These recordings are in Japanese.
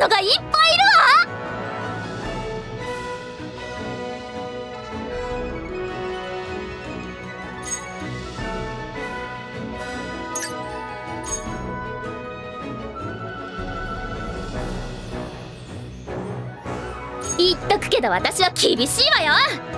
のがいっぱいいるわ。言っとくけど私は厳しいわよ。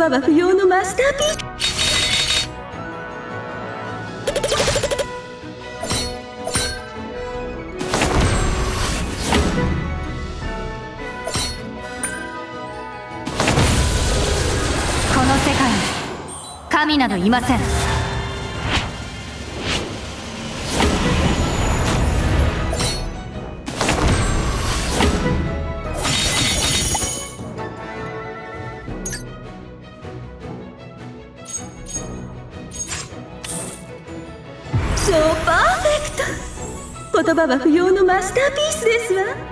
葉は不要のマスターピースこの世界に神などいません。は不要のマスターピースですわ。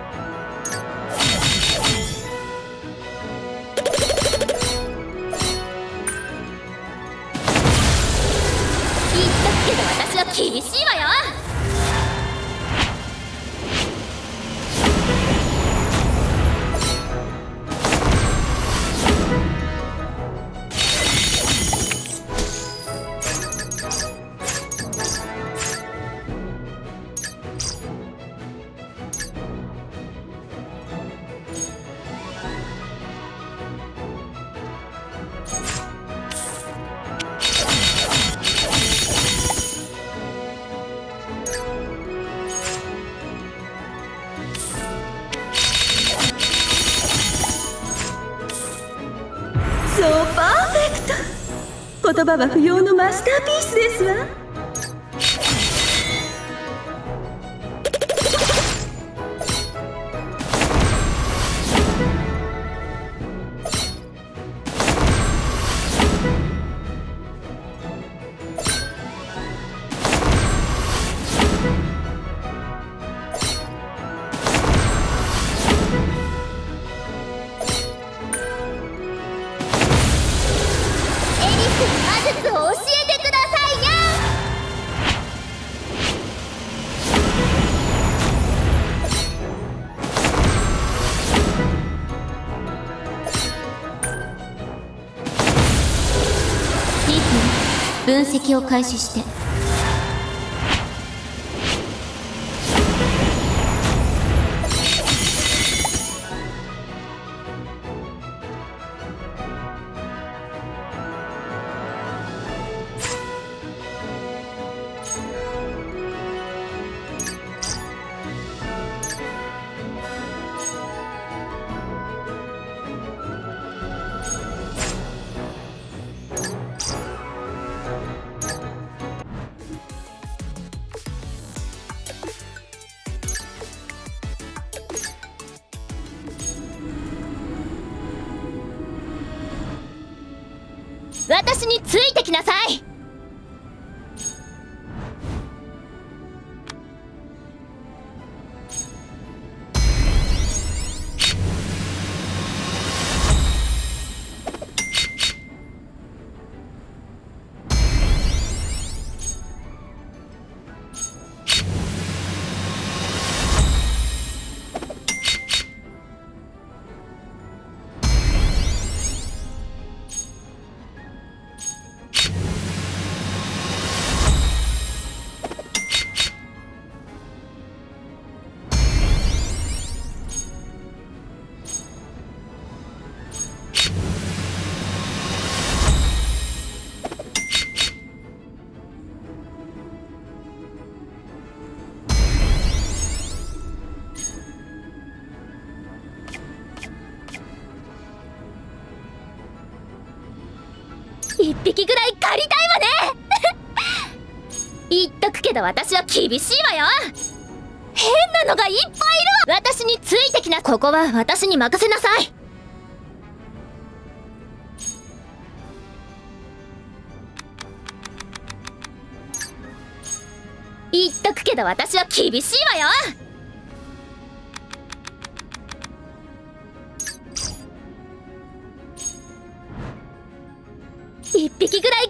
葉は不要のマスターピースですわ。分析を開始して私についてきなさい。ぐらい借りたいわね。言っとくけど私は厳しいわよ。変なのがいっぱいいる。わ私についてきな。ここは私に任せなさい。言っとくけど私は厳しいわよ。一匹ぐらい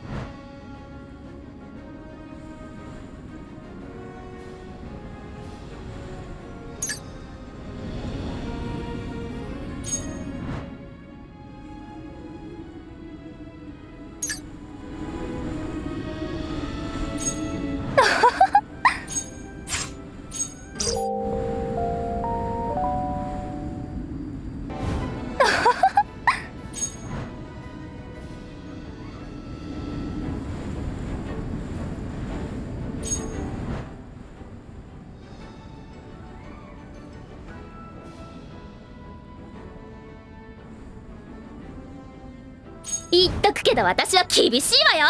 くけど私は厳しいわよ。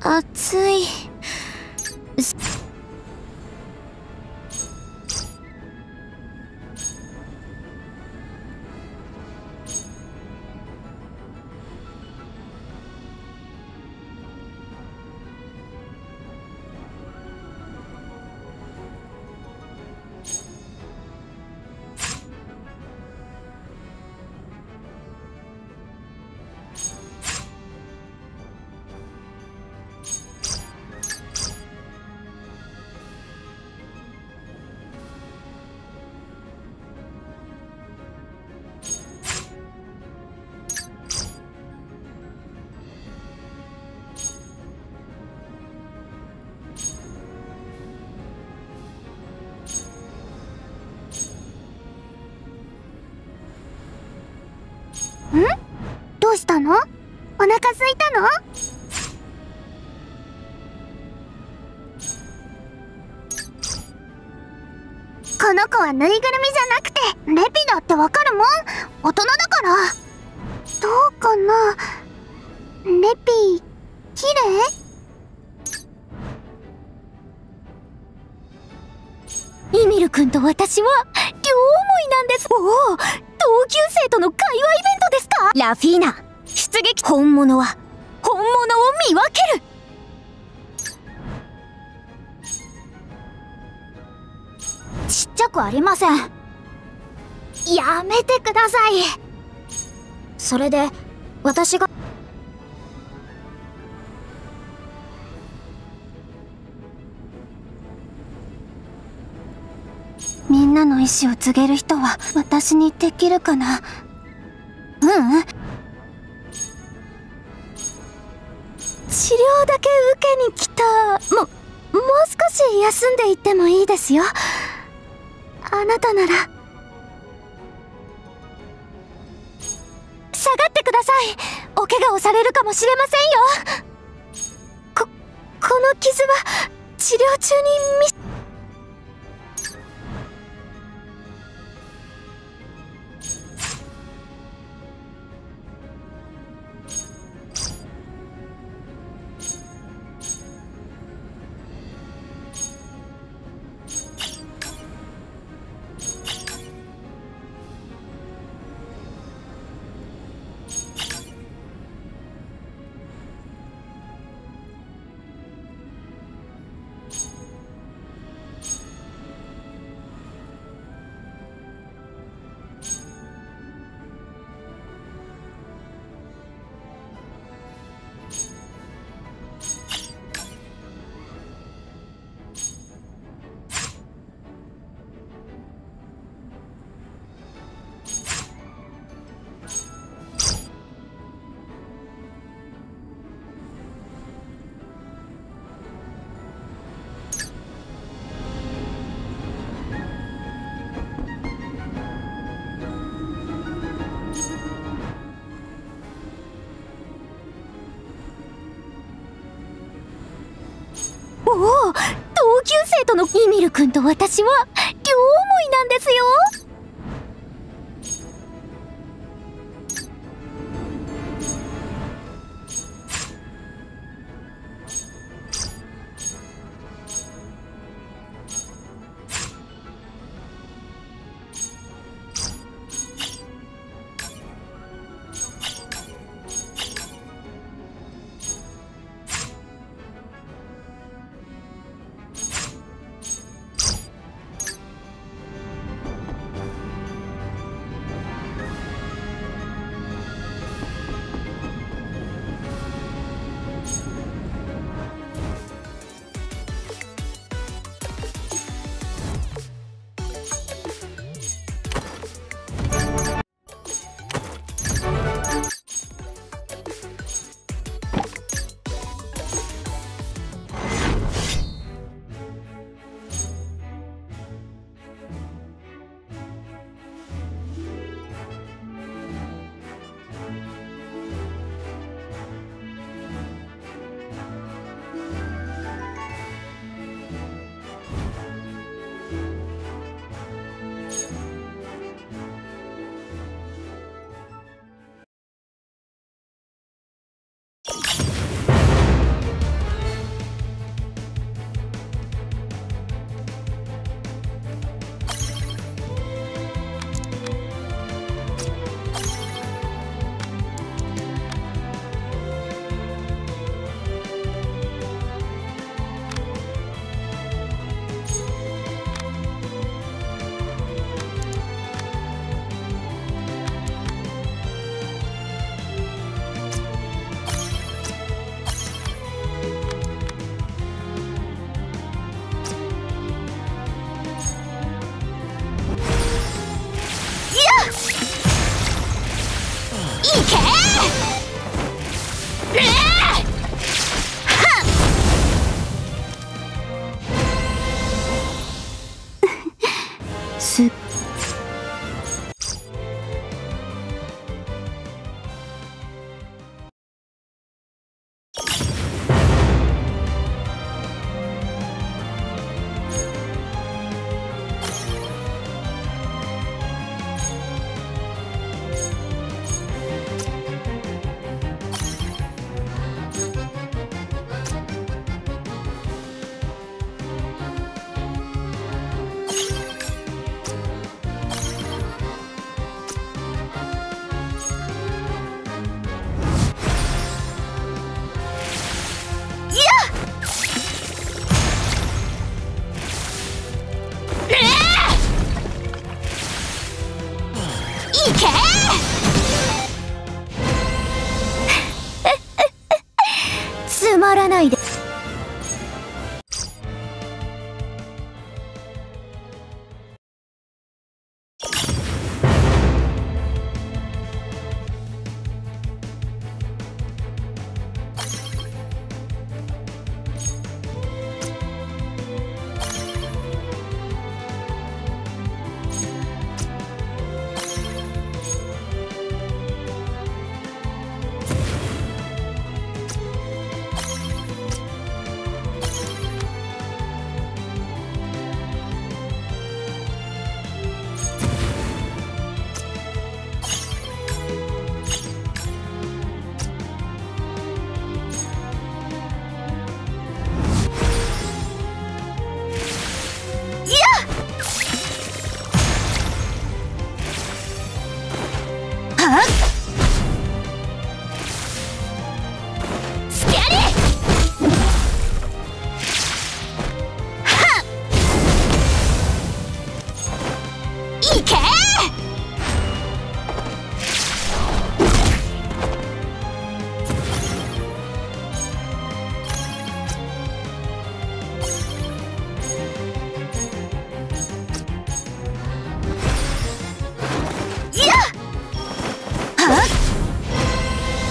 暑い。はぬいぐるみじゃなくてレピだってわかるもん。大人だから。どうかな。レピ綺麗？イミル君と私は両思いなんです。おお同級生との会話イベントですか？ラフィーナ出撃。本物は本物を見分けるちっちゃくありません。やめてください。それで私が。みんなの意思を告げる人は私にできるかな？ううん。治療だけ受けに来た。ももう少し休んでいってもいいですよ。あなたなら。下がってください。お怪我をされるかもしれませんよ。ここの傷は治療中に見生とのイミル君と私は両思いなんですよ。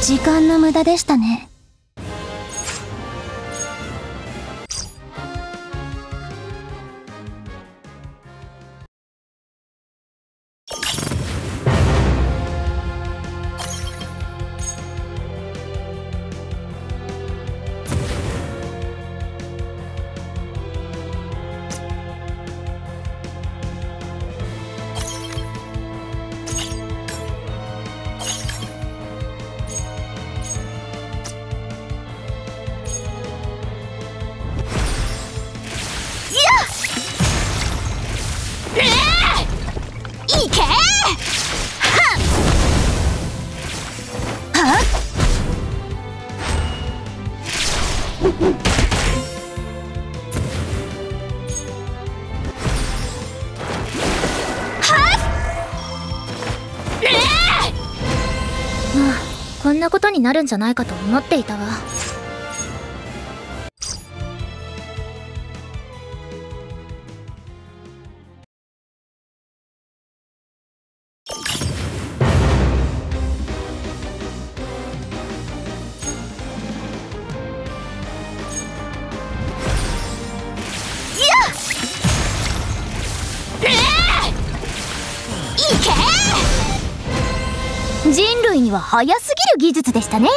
時間の無駄でしたね。になるんじゃないかと思っていたわ。には早すぎる技術でしたね。